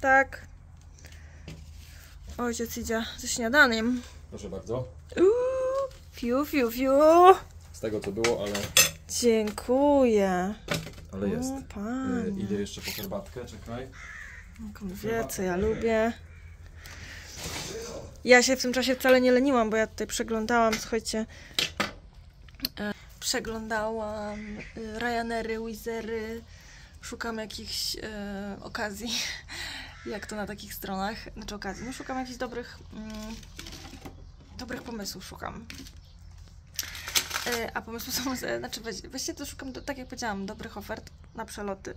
Tak. Ojciec idzie ze śniadaniem. Proszę bardzo. Uuu, fiu, fiu, fiu. Z tego co było, ale, Dziękuję. ale jest. O, Y, panie. idę jeszcze po herbatkę, czekaj. Wie, co ja lubię. Ja się w tym czasie wcale nie leniłam, bo ja tutaj przeglądałam, słuchajcie, e, przeglądałam e, Ryanairy, Wizery, szukam jakichś e, okazji, jak to na takich stronach, znaczy okazji, no szukam jakichś dobrych, mm, dobrych pomysłów, szukam. E, a pomysły są, znaczy właściwie to szukam, do, tak jak powiedziałam, dobrych ofert na przeloty.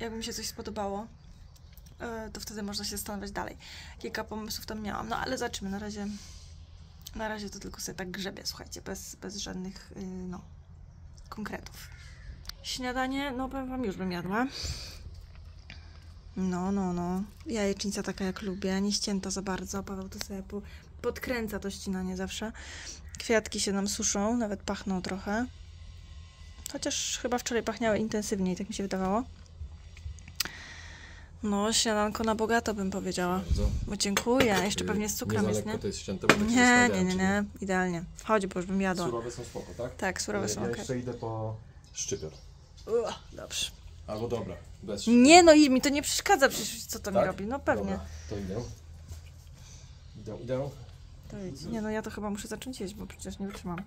Jakby mi się coś spodobało, e, to wtedy można się zastanawiać dalej. Kilka pomysłów tam miałam, no ale zobaczymy, na razie na razie to tylko sobie tak grzebie, słuchajcie, bez, bez żadnych, y, no, konkretów. Śniadanie, no powiem wam, już bym jadła. No, no, no. Jajecznica taka jak lubię, nie ścięta za bardzo. Paweł to sobie po- podkręca to ścinanie zawsze. Kwiatki się nam suszą, nawet pachną trochę. Chociaż chyba wczoraj pachniały intensywniej, tak mi się wydawało. No, śniadanko na bogato bym powiedziała. Bardzo. Bo dziękuję, jeszcze pewnie z cukrem nie jest, nie? to jest ścięte, bo tak Nie, nie, nie, nie. Idealnie. Chodź, bo już bym jadła. Surowe są spoko, tak? Tak, surowe Y, są Ja jeszcze idę po szczypior. Uch, Dobrze. Albo dobra, bez. Nie no, i mi to nie przeszkadza przecież, co to mi Tak? robi. No pewnie. Dobra, to idę. Idę, idę. To idź. Nie no, ja to chyba muszę zacząć jeść, bo przecież nie wytrzymam.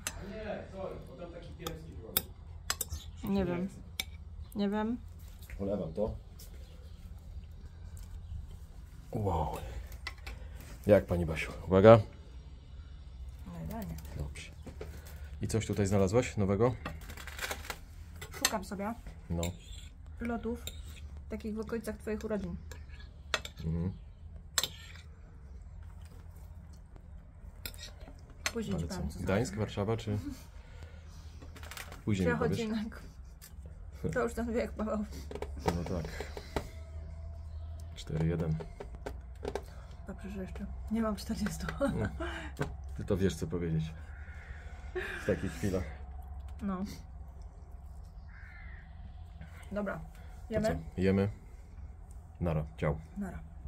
Nie wiem. Nie wiem. Polewam to. Wow. Jak pani Basiu? Uwaga. No idealnie. Dobrze. I coś tutaj znalazłaś nowego? Szukam sobie No. Lotów takich w okolicach twoich urodzin. Mhm. Później Ale ci co? powiem, co Gdańsk, Warszawa czy? Później mi powiesz. Przechodzinek. To już ten wiek, Paweł. No tak. 4-1. Dobrze, że jeszcze nie mam 40. Ty to wiesz co powiedzieć. W takich chwilach. No. Dobra. Jemy? Jemy. Nara. Ciao. Nara.